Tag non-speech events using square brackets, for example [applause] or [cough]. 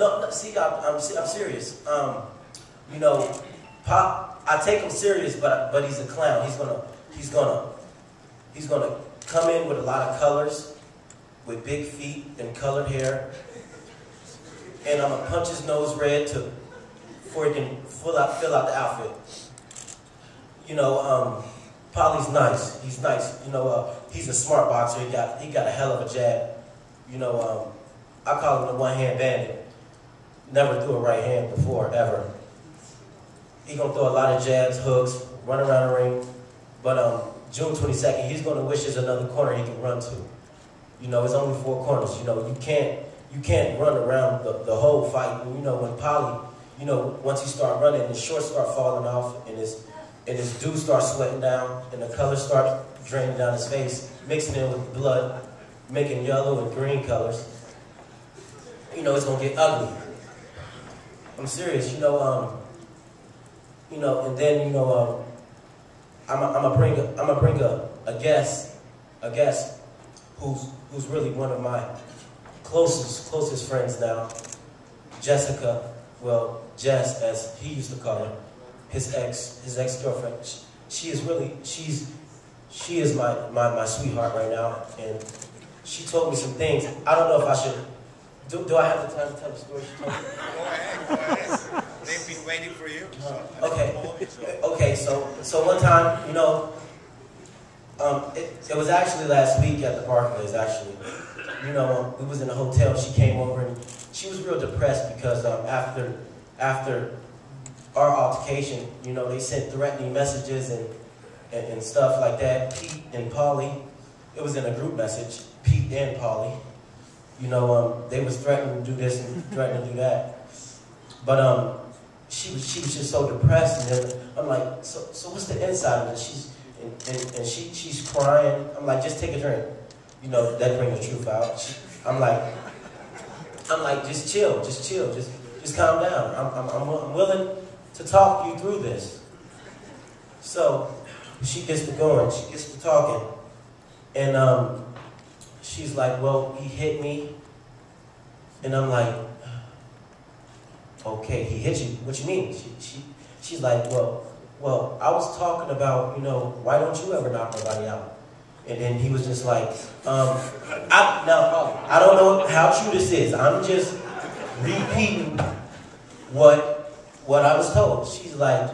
No, no see, I, I'm, I'm serious. Um, you know, Pop, I take him serious, but but he's a clown. He's gonna, he's gonna, he's gonna come in with a lot of colors, with big feet and colored hair, and I'm gonna punch his nose red to, before he can fill out, fill out the outfit. You know, um, Paulie's nice. He's nice. You know, uh, he's a smart boxer. He got, he got a hell of a jab. You know, um, I call him the one-hand bandit. Never threw a right hand before, ever. He gonna throw a lot of jabs, hooks, run around the ring. But um, June 22nd, he's gonna wish there's another corner he can run to. You know, it's only four corners. You know, you can't you can't run around the, the whole fight. You know, when Paulie, you know, once he start running, his shorts start falling off, and his and his dew starts sweating down, and the colors start draining down his face, mixing in with blood, making yellow and green colors. You know, it's gonna get ugly. I'm serious. You know, um, you know, and then you know, um, I'm gonna bring a, I'm gonna bring a, a guest, a guest who's who's really one of my closest closest friends now, Jessica. Well, Jess, as he used to call her, his ex his ex girlfriend. She, she is really she's she is my, my my sweetheart right now, and she told me some things. I don't know if I should. Do, do I have the time to tell the story [laughs] They've been waiting for you. So Okay. Okay, so so one time, you know, um, it, it was actually last week at the Barclays. Actually, you know, um, we was in a hotel. She came over and she was real depressed because um, after after our altercation, you know, they sent threatening messages and, and and stuff like that. Pete and Paulie, it was in a group message. Pete and Paulie, you know, um, they was threatening to do this and threatening to do that. But um, she was she was just so depressed, and I'm like, so so what's the inside of this? She's and, and, and she she's crying. I'm like, just take a drink. You know, that bring the truth out. She, I'm like, I'm like, just chill, just chill, just just calm down. I'm I'm, I'm, I'm willing to talk you through this. So she gets to going. She gets to talking, and um, she's like, well, he hit me, and I'm like okay, he hit you. What you mean? She, she, she's like, well, well, I was talking about, you know, why don't you ever knock nobody out? And then he was just like, um, I, now, I don't know how true this is. I'm just repeating what, what I was told. She's like,